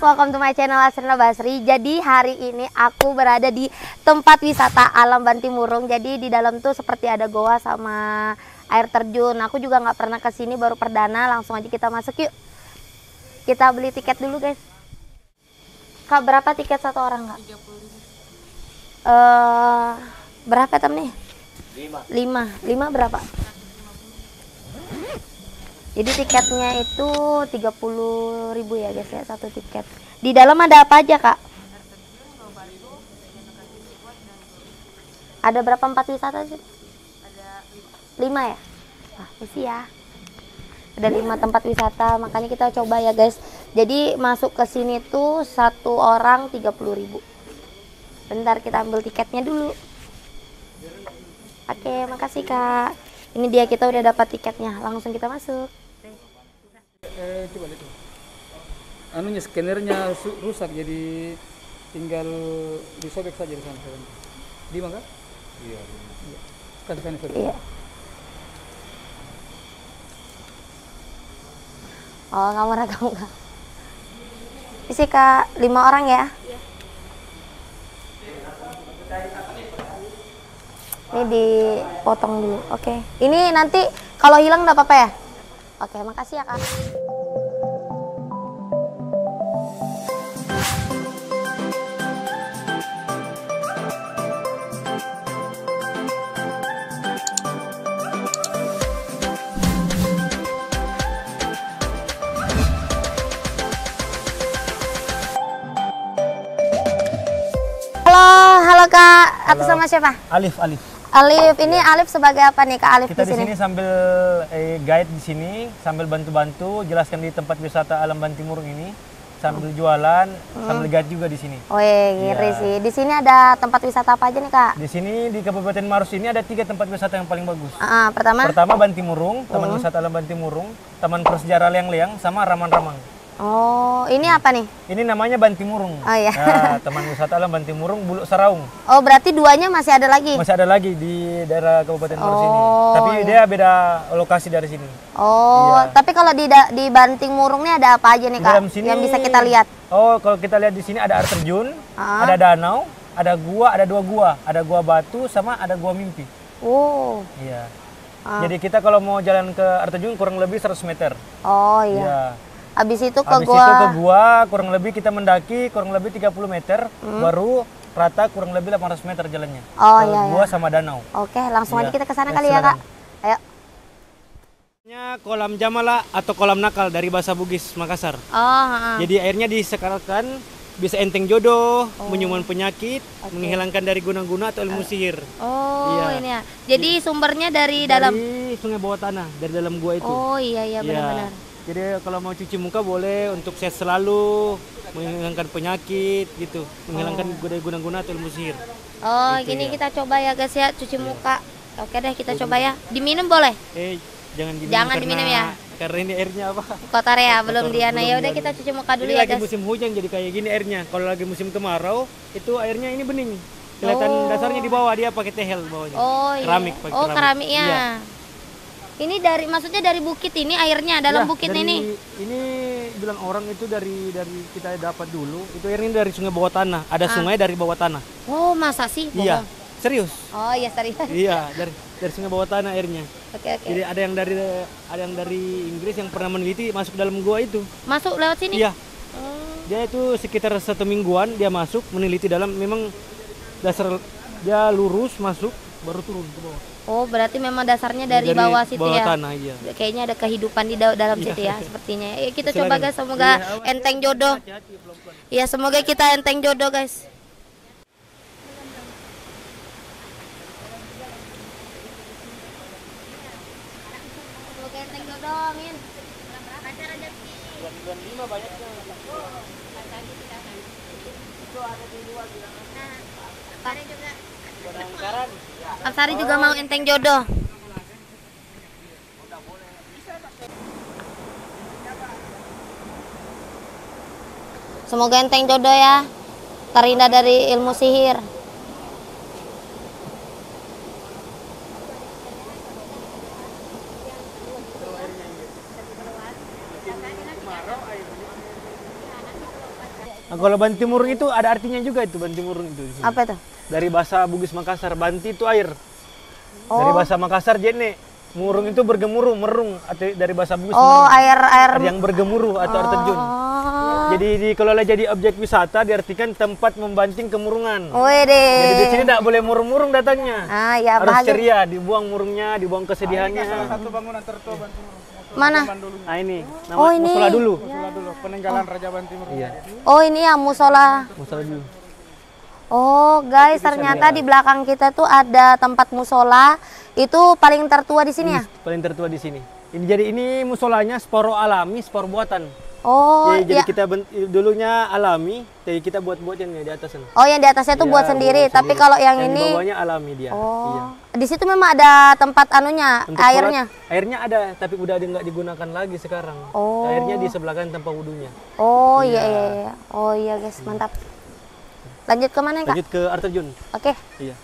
welcome to my channel Asrina Basri. Jadi hari ini aku berada di tempat wisata alam Bantimurung. Jadi di dalam tuh seperti ada goa sama air terjun. Aku juga nggak pernah ke sini, baru perdana. Langsung aja kita masuk yuk. Kita beli tiket dulu guys. Kak berapa tiket satu orang kak? Eh berapa tem nih? Lima. Lima. Lima berapa? Jadi tiketnya itu 30.000 ya guys ya satu tiket. Di dalam ada apa aja kak? Ada berapa empat wisata sih? Ada lima ya. Wah, isi ya. Ada lima tempat wisata, makanya kita coba ya guys. Jadi masuk ke sini tuh satu orang 30.000. Bentar kita ambil tiketnya dulu. Oke, makasih kak. Ini dia kita udah dapat tiketnya. Langsung kita masuk. Eh, coba lihat tuh. anunya scannernya su- rusak jadi tinggal disobek saja di sana sekarang. di mana iya kasih kan itu Iya. Oh, kamu rekam kak? Isi kak lima orang ya? Ini dipotong dulu. Oke. Ini nanti kalau hilang nggak apa-apa ya? Oke, makasih ya kak. Halo, halo kak. Atas sama siapa? Alif, Alif. Alif. Ini Alif sebagai apa nih kak Alif Kita di sini? sini sambil eh, guide di sini, sambil bantu-bantu jelaskan di tempat wisata alam Bantimurung ini, sambil jualan, sambil guide juga di sini. Wih, ngiri Iya. sih. Di sini ada tempat wisata apa aja nih kak? Di sini di Kabupaten Maros ini ada tiga tempat wisata yang paling bagus. Ah, pertama. Pertama Bantimurung, Taman Wisata Alam Bantimurung, Taman Persejarah Leang-Leang, sama Ramang-Ramang. Oh, ini apa nih? Ini namanya Bantimurung. Oh, iya. Nah, Taman Wisata Alam Bantimurung, Buluk Saraung. Oh, berarti duanya masih ada lagi. Masih ada lagi di daerah Kabupaten ini. Oh, Tapi iya. dia beda lokasi dari sini. Oh, Iya. tapi kalau di di Banting Murung nih ada apa aja nih kak? dalam sini Yang bisa kita lihat? Oh, kalau kita lihat di sini ada air terjun, Ah. ada danau, ada gua, ada dua gua, ada gua batu sama ada gua mimpi. Oh, Iya. Ah. Jadi kita kalau mau jalan ke air terjun kurang lebih 100 meter. oh iya. Iya. Habis itu ke Habis gua. itu ke gua kurang lebih kita mendaki kurang lebih 30 meter, baru rata kurang lebih 800 meter jalannya. Hmm. Oh, ke iya, gua sama danau. Oke, langsung aja Iya. kita ke sana Ya, kali ya kak. silakan. Ayo. Ini kolam Jamala atau kolam nakal dari bahasa Bugis Makassar. Oh. Jadi airnya disekarkan bisa enteng jodoh, Oh. menyembuhkan penyakit, menghilangkan dari guna-guna atau ilmu sihir. Oh, Iya. ini ya. Jadi sumbernya dari dalam. Dari sungai bawah tanah, dari dalam gua itu. Oh iya iya Iya. benar-benar. Jadi kalau mau cuci muka boleh untuk sehat selalu, menghilangkan penyakit gitu, menghilangkan dari guna-guna atau ilmu sihir. Oh, Gitu gini ya. kita coba ya guys ya cuci muka. Oke deh kita coba ya. Diminum boleh? Eh, jangan diminum Jangan karena, diminum ya? Karena ini airnya apa? Kotor ya, belum Kotor, Diana. belum Ya udah kita cuci muka dulu ini ya lagi guys. musim hujan jadi kayak gini airnya. Kalau lagi musim kemarau, itu airnya ini bening. Kelihatan Oh. dasarnya di bawah dia pakai tehel bawahnya. Oh iya. Keramik pakai oh keramiknya. Iya. Ini dari maksudnya dari bukit ini airnya dalam Ya, bukit dari- ini. Ini bilang orang itu dari dari kita dapat dulu. Itu airnya dari sungai bawah tanah. Ada Ah. sungai dari bawah tanah. Oh masa sih? Iya, serius. Oh iya serius. iya, dari dari sungai bawah tanah airnya. Oke oke. Jadi ada yang dari ada yang dari Inggris yang pernah meneliti masuk dalam gua itu. Masuk lewat sini. Iya, Oh. dia itu sekitar satu mingguan dia masuk meneliti dalam memang dasar dia lurus masuk baru turun ke bawah. Oh berarti memang dasarnya dari, bawah situ bawah ya. tanah iya. Kayaknya ada kehidupan di da- dalam situ ya sepertinya. Eh, kita coba Silakan. guys semoga Iya, enteng jodoh. Hati-hati pelan-pelan. Ya semoga kita enteng jodoh guys. Semoga enteng jodoh, Min. Amsari juga mau enteng jodoh. Semoga enteng jodoh ya. Terhindar dari ilmu sihir. Nah, kalau Banti Murung itu ada artinya juga itu Banti Murung itu. Apa itu? Dari bahasa Bugis Makassar, Banti itu air. Dari Oh. bahasa Makassar jene. Murung itu bergemuruh, merung atau dari bahasa Bugis Oh, merung. air air Ada yang bergemuruh atau air terjun. Oh. Jadi dikelola jadi objek wisata diartikan tempat membanting kemurungan. Wede. Jadi di sini tidak boleh murung-murung datangnya. Ah, ya Harus bahagia. ceria, dibuang murungnya, dibuang kesedihannya. Satu bangunan tertua Banti Murung. Mana? Nah ini, nama Oh, ini. musola dulu. Musola dulu peninggalan Raja Banti Murung. Iya, Oh, ini ya musola. musola dulu. Oh, guys, ternyata di belakang kita tuh ada tempat musola. Itu paling tertua di sini ya? Paling tertua di sini. Ini jadi ini musolanya sporo alami, sporo buatan. Oh, jadi, jadi ya. kita ben- dulunya alami, jadi kita buat-buat yang di atas sana. Oh, yang di atasnya tuh Iya, buat sendiri, buat tapi sendiri. kalau yang, di ini bawahnya alami dia. Oh. Iya. Di situ memang ada tempat anunya, Untuk airnya. airnya ada, tapi udah nggak digunakan lagi sekarang. Oh. Airnya di sebelah kan tempat wudhunya. Oh, iya iya iya. Oh, iya guys, mantap. Lanjut ke mana, Kak? Lanjut ke air terjun. Oke. Iya.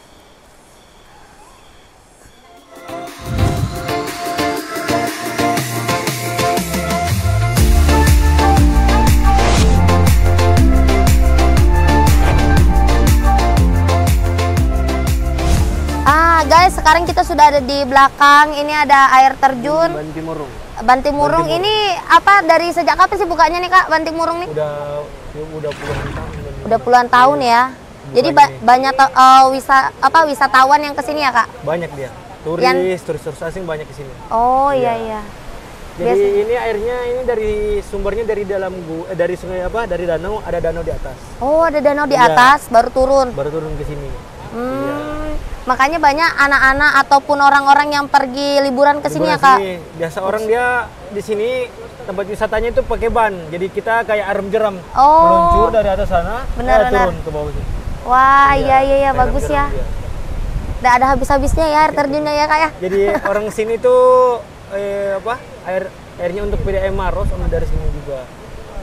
Ah, guys, sekarang kita sudah ada di belakang. Ini ada air terjun Banti Murung. Banti Murung. Ini apa dari sejak kapan sih bukanya nih, Kak? Banti Murung nih? Udah udah puluhan tahun. Udah puluhan tahun ya. Jadi ba- banyak eh, wisa apa wisatawan yang ke sini ya, Kak? Banyak dia. Turis, Yang- turis-turis asing banyak di sini. Oh, iya iya. Jadi ini airnya ini dari sumbernya dari dalam gu, eh, dari sungai apa? Dari danau, ada danau di atas. Oh, ada danau di Iya. atas baru turun. Baru turun ke sini. Hmm. Makanya banyak anak-anak ataupun orang-orang yang pergi liburan ke sini ya, Kak? sini. Biasa orang dia di sini tempat wisatanya itu pakai ban. Jadi kita kayak arem jeram. Oh. Meluncur dari atas sana, Benar, eh, benar. turun ke bawah sini. Wah, iya iya iya Kayak bagus ya. jeram, iya. Ada habis-habisnya ya air terjunnya ya, Kak ya. Jadi orang sini tuh eh, apa? Air airnya untuk PDAM Maros ambil dari sini juga.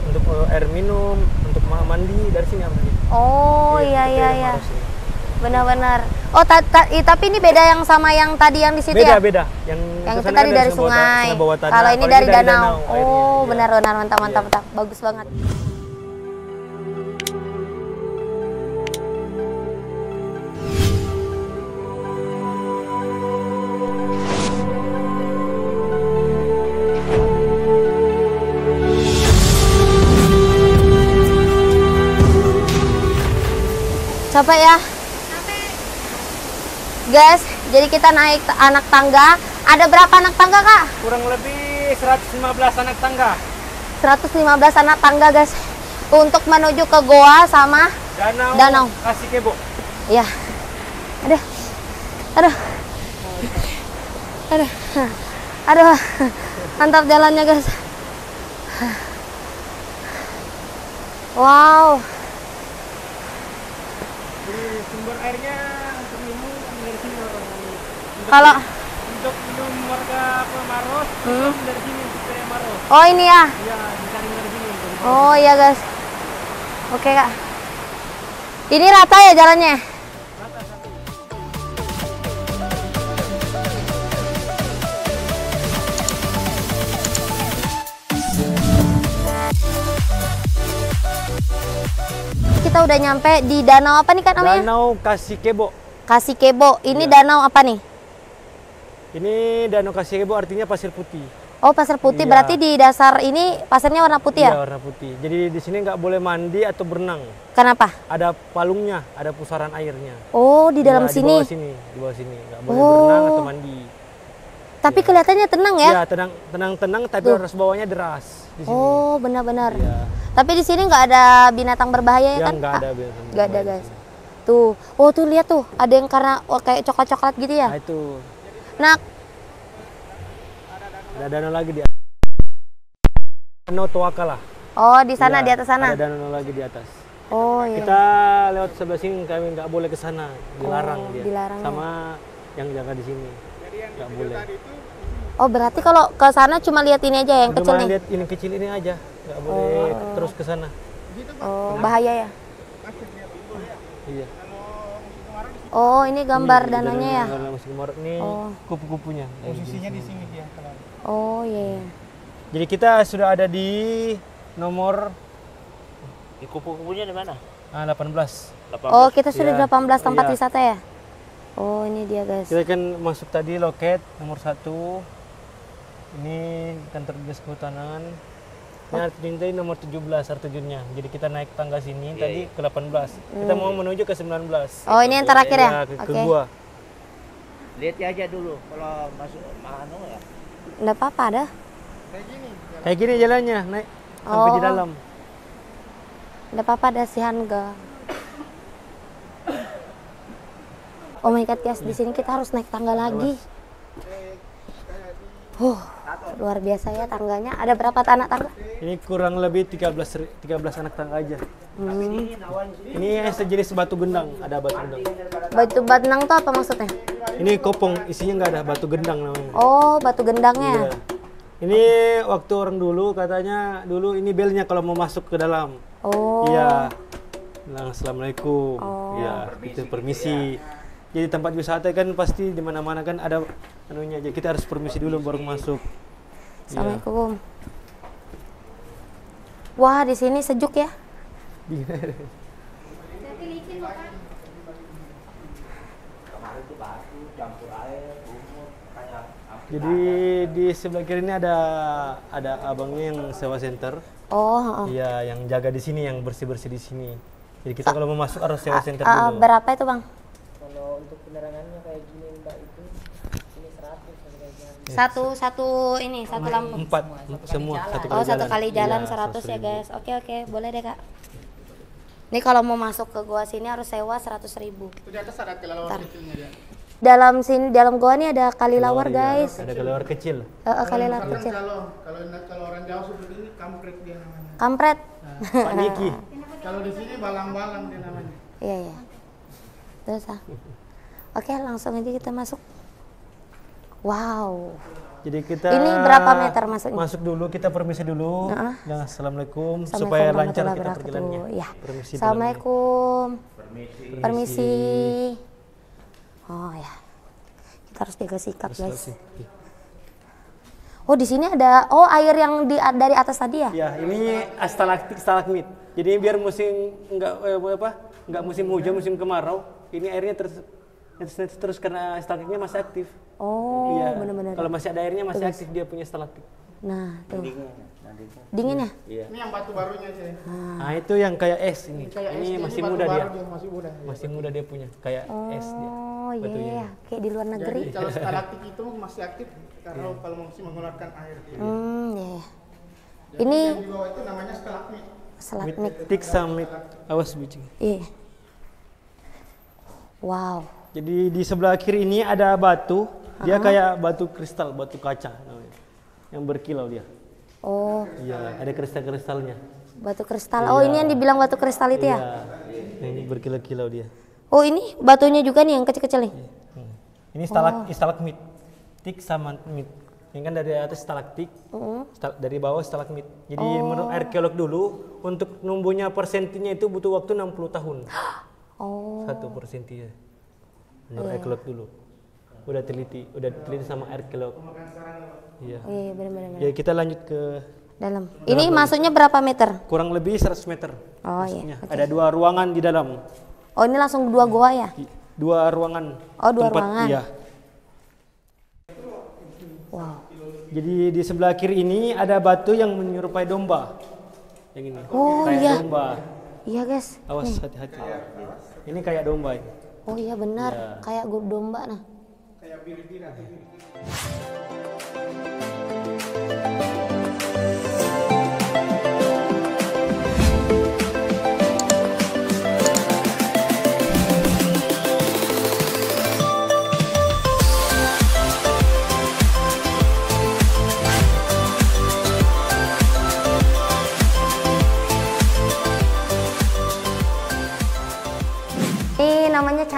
Untuk eh, air minum, untuk ma- mandi dari sini ambil. Oh, iya iya iya. Benar-benar. Oh, ta- ta- i- tapi ini beda yang sama yang tadi yang di situ Beda ya? beda. Yang, Yang itu tadi kan dari sungai. Kalau ini dari danau. airnya. Oh, Iya. benar-benar mantap mantap mantap. Bagus banget. Capek ya? Guys, jadi kita naik anak tangga. Ada berapa anak tangga, Kak? Kurang lebih 115 anak tangga. 115 anak tangga, guys. Untuk menuju ke goa sama Danau, Danau. Kasih Kebo. ya. Aduh. Aduh. Aduh. Aduh. Mantap jalannya, guys. Wow. Sumber airnya untuk minum dari sini orang. Untuk, Kalau untuk minum warga Pemaros, Hmm. dari sini untuk PDAM Maros. Oh, ini ya. Iya, dicari dari sini. Oh, iya, guys. Oke, Kak. Ini rata ya jalannya? Kita udah nyampe di danau apa nih kan namanya? Danau Kasih Kebo. Kasih Kebo. Ini danau apa nih? Ini Danau Kasih Kebo artinya pasir putih. Oh, pasir putih. Iya. Berarti di dasar ini pasirnya warna putih Iya, ya? warna putih. Jadi di sini nggak boleh mandi atau berenang. Kenapa? Ada palungnya, ada pusaran airnya. Oh, di dalam Iya, sini. Di bawah sini, di bawah sini. Nggak boleh Oh. berenang atau mandi. Tapi kelihatannya tenang ya? Iya, tenang, tenang, tenang, tapi Tuh. arus bawahnya deras di sini. Oh, benar-benar. Iya. Tapi di sini nggak ada binatang berbahaya ya Ya, kan? nggak ada binatang Nggak ada guys. Tuh, oh tuh lihat tuh, ada yang karena oh, kayak coklat-coklat gitu Nah ya. itu Nah, ada danau lagi di atas. Danau Toaka lah. oh di sana Iya, di atas sana. Ada danau lagi di atas. Oh iya. Kita lewat sebelah sini kami nggak boleh ke sana, dilarang Oh, dia. dilarang ya. Sama yang jaga di sini. Nggak boleh. Oh berarti kalau ke sana cuma lihat ini aja yang kecil Cuma nih. lihat ini kecil ini aja, nggak boleh terus ke sana. Oh bahaya ya. Iya. Oh ini gambar Ini danaunya ya. ini Oh. kupu-kupunya. Posisinya di sini dia. Oh iya. iya. Jadi kita sudah ada di nomor Di kupu-kupunya di mana? Ah 18. 18. Oh, kita sudah Iya. 18 tempat Iya. wisata ya? Oh, ini dia guys. Kita kan masuk tadi loket nomor satu. Ini kantor dinas kehutanan. Ini air terjun tadi nomor 17 air terjunnya. Jadi kita naik tangga sini tadi ke 18. Kita mau menuju ke 19. Oh, ini yang terakhir ya? Ya, ke, ke Oke. gua. Lihat aja dulu kalau masuk anu ya. Enggak apa-apa dah. Kayak gini jalannya, naik sampai di Oh. dalam. Enggak apa-apa dah si Hangga. Oh my god guys, di sini kita harus naik tangga lagi. Huh, luar biasa ya tangganya. Ada berapa anak tangga? Ini kurang lebih 13 ri- 13 anak tangga aja. Hmm. Ini sejenis batu gendang, ada batu gendang. Batu benang tuh apa maksudnya? Ini kopong, isinya nggak ada batu gendang namanya. Oh, batu gendangnya. Iya. Ini waktu orang dulu katanya dulu ini belnya kalau mau masuk ke dalam. Oh. Iya. Bilang assalamualaikum. Iya, itu permisi. Jadi tempat wisata kan pasti di mana-mana kan ada anunya aja. Kita harus permisi dulu baru masuk. Assalamualaikum. Wah, di sini sejuk ya. Jadi di sebelah kiri ini ada ada abangnya yang sewa center. Oh, heeh. Iya, yang jaga di sini, yang bersih-bersih di sini. Jadi kita kalau mau masuk harus sewa center dulu. berapa itu, Bang? Kalau untuk penerangannya kayak gini Mbak itu ini 100 Satu satu ini, satu lampu. Empat, semua satu kali Oh, satu jalan. kali jalan Iya, 100 ya, 100.000. guys. Oke, oke, boleh deh, Kak. Ini kalau mau masuk ke gua sini harus sewa 100 ribu. Di atas ada kelelawar kecilnya dia. Dalam sini dalam gua nih ada kali lawar, guys. Ada kelelawar kecil. Eh, kali lawar kecil. Kalau kalau kalau orang jauh seperti ini kampret dia namanya. Kampret. Pak Niki. Kalau di sini balang-balang dia namanya. Iya, iya. Terus ah. Oke, langsung aja kita masuk. Wow. Jadi kita Ini berapa meter masuknya? Masuk dulu, kita permisi dulu. Heeh. Dan assalamualaikum, Assalamualaikum supaya lancar kita perjalanannya. Ya. Permisi. Assalamualaikum. Permisi. Oh ya. Kita harus jaga sikap, guys. Oh, di sini ada oh air yang di dari atas tadi ya? Ya, ini stalaktit, stalagmit. Jadi biar musim enggak eh, apa? Enggak musim hujan, musim kemarau, ini airnya terus terus, terus karena stalakmitnya masih aktif. Oh, Iya. benar-benar. Kalau masih ada airnya masih aktif dia punya stalaktit. Nah, tuh. Dingin ya? Iya. Ini yang batu barunya sih. Nah, itu yang kayak es ini. Kayak ini SD, masih batu muda dia. baru masih muda. Masih muda dia punya, kayak es dia. Oh, iya, batunya. iya. Kayak di luar negeri. Jadi kalau stalaktit itu masih aktif kalau kalau masih mengeluarkan air. Hmm, iya. iya. Jadi Ini yang di bawah itu namanya stalagmit. stalagmit. Tik samit. Awas biji. Iya. Wow. Jadi di sebelah kiri ini ada batu, dia kayak batu kristal, batu kaca namanya. Yang berkilau dia. Oh, Iya, ada kristal-kristalnya. batu kristal. Oh, ini yang dibilang batu kristal itu ya? Iya. Ini berkilau-kilau dia. Oh, ini batunya juga nih yang kecil-kecil nih. Hmm. Ini stalak stalagmit. Tik sama mit. Ini kan dari atas stalaktik, stal- dari bawah stalagmit. Jadi menurut arkeolog dulu, untuk numbuhnya persentinya itu butuh waktu 60 tahun. Oh, Satu persentinya. Menurut arkeolog dulu. Udah teliti, udah teliti sama arkeolog. Iya. iya iya, benar-benar. Ya kita lanjut ke Dalam. Ini masuknya berapa meter? kurang lebih 100 meter. Oh iya. masuknya. Ada dua ruangan di dalam. Oh, ini langsung dua goa ya? Dua ruangan. Oh, dua ruangan. Iya. Wow. Jadi di sebelah kiri ini ada batu yang menyerupai domba. Yang ini. Oh, kayak iya. domba. Iya, guys. Awas hati-hati. Ini kayak domba ini. Oh iya benar, Iya. kayak domba nah. Ini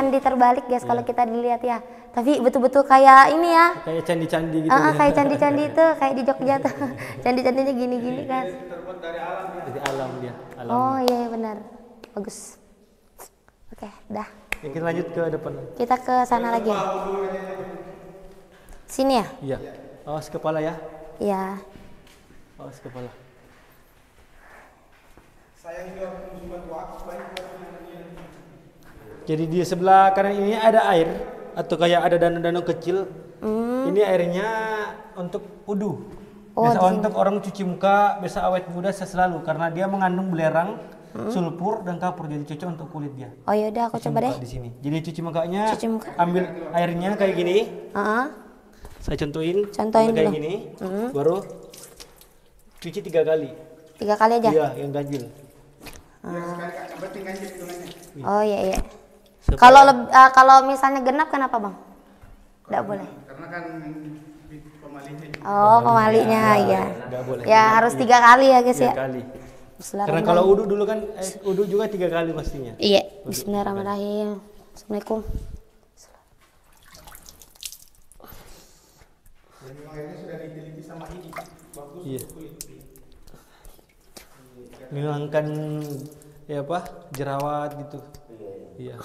candi terbalik guys kalau kita dilihat ya. Tapi betul-betul kayak ini ya. Kayak candi-candi gitu. Ah, ya. kayak candi-candi itu kayak di Jogja tuh. Candi-candinya gini-gini kan. Dari alam dia. Alam. Oh iya iya, benar. Bagus. Oke, dah. Ya, kita lanjut ke depan. Kita ke sana lagi ya. Sini ya? Iya. Awas kepala ya. Iya. Awas kepala. Sayang juga Jadi di sebelah kanan ini ada air atau kayak ada danau-danau kecil. Ini airnya untuk wudhu. Oh, biasa untuk orang cuci muka, biasa awet muda selalu karena dia mengandung belerang, sulfur dan kapur jadi cocok untuk kulit dia. Oh yaudah aku Cuci coba deh. di sini. Jadi cuci mukanya, Cuci muka. ambil airnya kayak gini. Heeh. Saya contohin. Contohin kayak gini. Baru cuci tiga kali. Tiga kali aja. Iya, yang ganjil. Oh iya iya. Supaya- Kalau ah, kalau misalnya genap kenapa bang? Tidak boleh. Karena kan pemalingnya Oh pemalinya ya. Nggak boleh. Ya harus tiga kali ya guys Tiga ya. kali. Karena kalau udu dulu kan, eh, udu juga tiga kali pastinya. Iya. Bismillahirrahmanirrahim. Assalamualaikum. Iya. Menghilangkan ya apa jerawat gitu. Iya.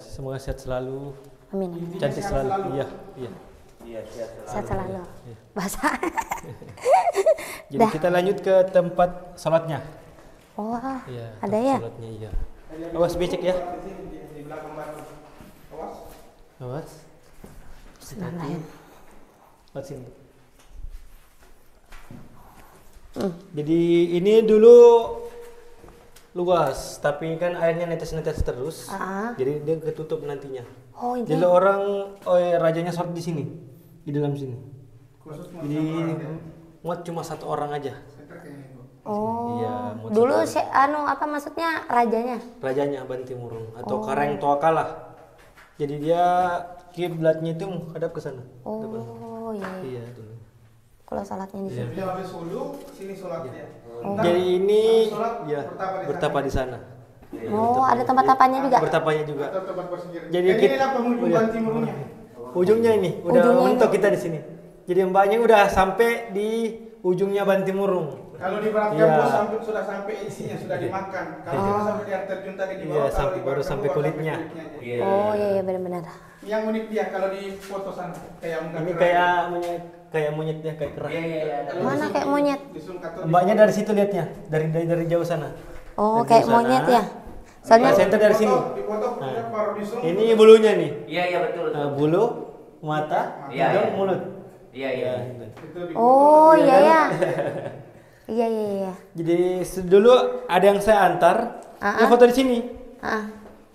Semoga sehat selalu, Amin. cantik selalu. Iya, iya. Sehat selalu. Bahasa. Jadi kita lanjut ke tempat sholatnya. Wah. Iya. Ada ya? Sholatnya iya. Awas becek ya. Awas. Bismillahirrahmanirrahim. Lewat sini. Hmm. Jadi ini dulu luas, tapi kan airnya netes-netes terus. Ah. Jadi dia ketutup nantinya. Oh ini. Jadi orang oh ya, rajanya sholat di sini, di dalam sini. Jadi muat cuma satu orang aja. Oh. Iya, Dulu si anu apa maksudnya rajanya? Rajanya Bantimurung atau Oh. Kareng Toakalah. Jadi dia kiblatnya itu menghadap ke sana. depan. Oh iya. iya. Iya dulu. Kalau salatnya di sini. Dia habis wudhu, sini sholatnya. Jadi ini sholat, ya bertapa di bertapa di sana. Oh ada tempat tapanya juga. Bertapanya juga. Tempat. Jadi Jadi kita- ini apa penghujung timurnya? Ujungnya ini udah Ujungnya mentok kita di sini. Jadi mbaknya udah sampai di ujungnya Bantimurung. Kalau di barat Iya. kampus sampai, sudah sampai isinya sudah dimakan. Kalau kita sampai di air terjun tadi di Iya, bawah, kalau sampai- di baru sampai kulitnya. aja. Oh iya iya benar-benar. Yang unik dia kalau di foto sana kayak Ini kayak kayak monyetnya kayak kerah. Kalau Mana di- kayak monyet? Mbaknya dari situ lihatnya, dari dari, dari jauh sana. Oh Dari kayak sana. monyet ya. Soalnya Nah, center dari sini. Sung. Ini bulunya nih. Iya iya betul. Nah, bulu, mata, Iya, hidung, iya. mulut. Iya iya. gitu. Di Oh iya ya. Iya iya iya. Jadi dulu ada yang saya antar, Ah, dia foto di sini. Ah.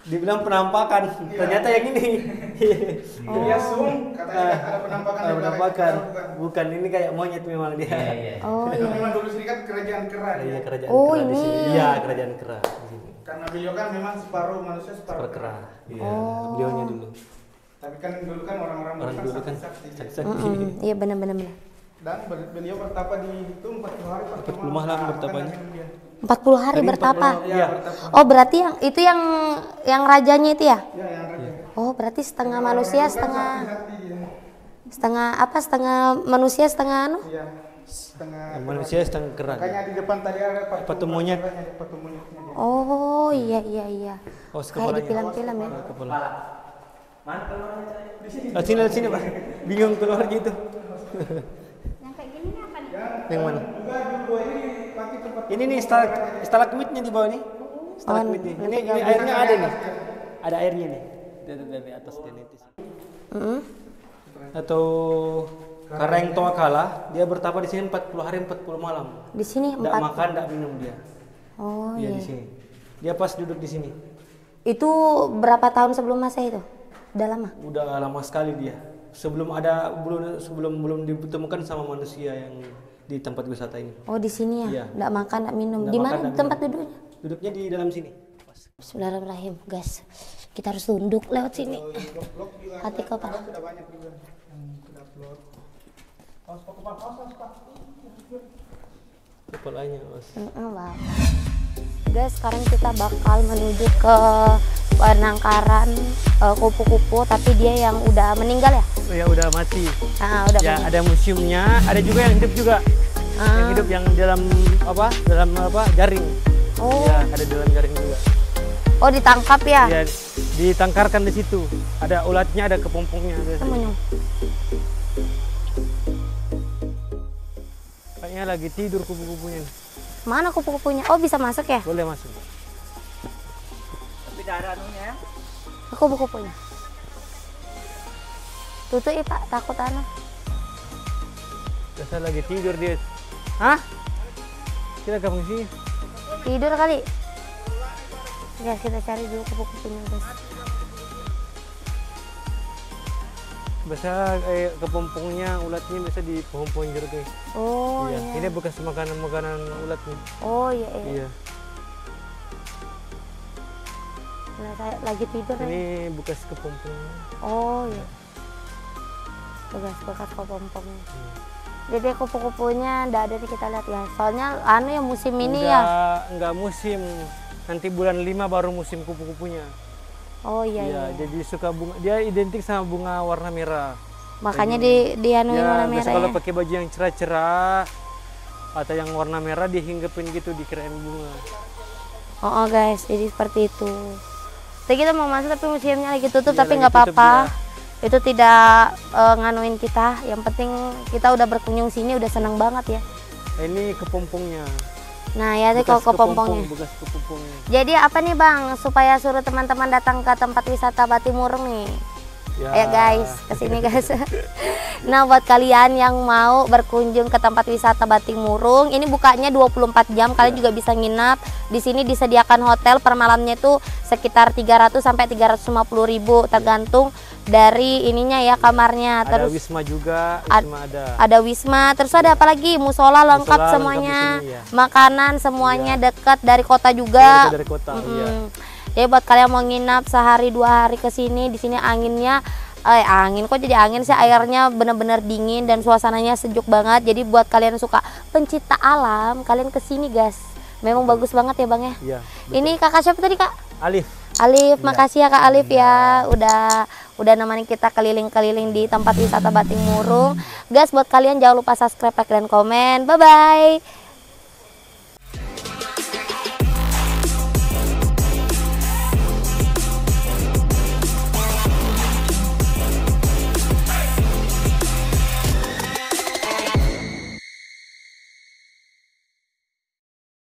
Dibilang penampakan, ternyata yang ini. Dia Sung katanya ada penampakan Ah, di belakang. penampakan. Bukan. Bukan, ini kayak monyet memang dia. Iya iya. Oh iya. memang dulu sini kan kerajaan kera Iya, kerajaan Oh, kera di ini. sini. Iya, kerajaan kera di sini. Karena beliau kan memang separuh manusia separuh kera. Iya, Oh. beliaunya dulu. Tapi kan dulu kan orang-orang Orang dulu kan sakti-sakti. Mm-mm. Iya benar-benar. benar. Dan ber- beliau bertapa di itu 40 hari 40 malam bertapanya. 40 hari Tadi bertapa. 40 Iya, Iya. bertapa. Oh berarti yang itu yang yang rajanya itu ya? Ya, yang raja. Oh berarti setengah manusia Orang dulu kan setengah dia. setengah apa setengah manusia setengah anu? Iya, setengah Manusia setengah kera. Makanya di depan tadi ada patung monyetnya dia. Oh iya iya iya. Oh, Kayak di kepalanya. film-film ya. Kepala. Ah, sini, lihat sini, Pak. Bingung keluar gitu. Yang mana? Ini nih stalak stalagmitnya di bawah nih. Stalagmit nih. Ini, ini airnya ada nih. Ada airnya nih. Dari, dari atas dia netis. Mm-mm. Atau Kareng Toakala, dia bertapa di sini 40 hari 40 malam. Di sini Tidak empat. makan, tidak minum dia. Oh Iya iya. di sini. Dia pas duduk di sini. Itu berapa tahun sebelum masa itu? Udah lama. Udah lama sekali dia. Sebelum ada belum sebelum belum ditemukan sama manusia yang di tempat wisata ini. Oh di sini Iya. ya. Nggak makan, nggak minum. Nggak Di makan, mana tempat minum. duduknya? Duduknya di dalam sini. Pas. Bismillahirrahmanirrahim, guys. Kita harus tunduk lewat sini. Hati kepala. sudah banyak juga yang sudah upload. Awas, Pak, awas. Kepalanya, Mas. Guys, sekarang kita bakal menuju ke penangkaran eh, kupu-kupu, tapi dia yang udah meninggal ya? Ya udah mati. Nah, udah Ya ada museumnya, ada juga yang hidup juga. Yang Ah. hidup yang dalam apa? Dalam apa? Jaring. Oh, Ya, ada dalam jaring juga. oh ditangkap ya? Ya, ditangkarkan di situ. Ada ulatnya, ada kepompongnya. Kayaknya lagi tidur kupu-kupunya. Mana kupu-kupunya? Oh bisa masuk ya? Boleh masuk. Tapi anunya ya. Aku kupu-kupunya. Tutup ya pak, takut anu. Biasa lagi tidur dia. Hah? Kita ke sini. Tidur kali? Guys, kita cari dulu kupu-kupunya guys. Biasa eh, kepompongnya ulatnya biasa di pohon-pohon jeruk guys. Oh iya. iya. Ini bekas makanan-makanan ulat nih. Oh iya iya. Iya. Nah, saya lagi tidur. Ini bekas kepompongnya. Oh iya. Tuh guys, bekas kepompongnya. Iya. Jadi kupu-kupunya ndak ada nih kita lihat ya. Soalnya anu ya musim ini Udah ya. Enggak musim. Nanti bulan 5 baru musim kupu-kupunya. Oh iya iya. jadi suka bunga. Dia identik sama bunga warna merah. Makanya di di anu ya, warna merah kalau ya. pakai baju yang cerah-cerah atau yang warna merah dihinggapin gitu dikirain bunga. Oh, oh, guys, jadi seperti itu. Tadi kita mau masuk tapi museumnya lagi tutup Iya, tapi nggak apa-apa. Itu tidak eh, nganuin kita. Yang penting kita udah berkunjung sini udah senang banget ya. Ini kepompongnya. Nah ya tadi kalau kepompongnya. kepompong, Bekas kepompongnya. Jadi apa nih bang supaya suruh teman-teman datang ke tempat wisata Batimurung nih? Ya, Ayo guys, ke sini guys. nah buat kalian yang mau berkunjung ke tempat wisata Batimurung, ini bukanya 24 jam. Kalian juga bisa nginap. Di sini disediakan hotel per malamnya itu sekitar 300 sampai 350 ribu tergantung dari ininya ya kamarnya. Ada Terus wisma juga, Ad- wisma ada. ada wisma, terus ada apa lagi? Musola lengkap Musola lengkap semuanya. di sini, ya. Makanan semuanya dekat dari kota juga. Dari kota, iya. Mm-mm. Jadi buat kalian mau nginap sehari dua hari ke sini, di sini anginnya eh angin kok jadi angin sih airnya bener-bener dingin dan suasananya sejuk banget. Jadi buat kalian yang suka pencinta alam, kalian ke sini guys. Memang bagus banget ya bang ya. Iya. Ini kakak siapa tadi kak? Alif. Alif, makasih ya Kak Alif ya udah udah nemenin kita keliling-keliling di tempat wisata Batimurung. Guys, buat kalian jangan lupa subscribe, like dan komen. Bye bye.